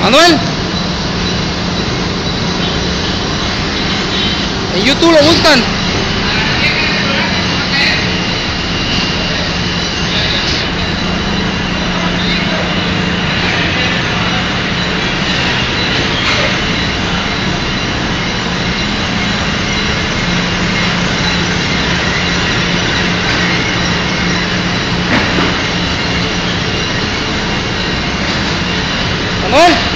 Manuel. En YouTube lo buscan. Lên